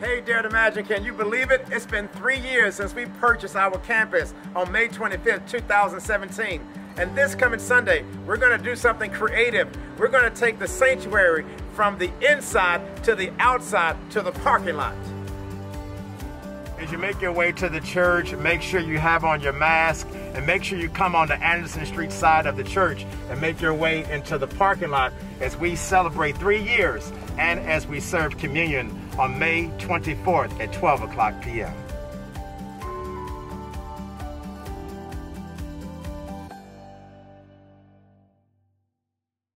Hey, Dare to Imagine, can you believe it? It's been three years since we purchased our campus on May 25th, 2017. And this coming Sunday, we're going to do something creative. We're going to take the sanctuary from the inside to the outside to the parking lot. As you make your way to the church, make sure you have on your mask and make sure you come on the Anderson Street side of the church and make your way into the parking lot as we celebrate three years and as we serve communion on May 24th at 12 o'clock p.m.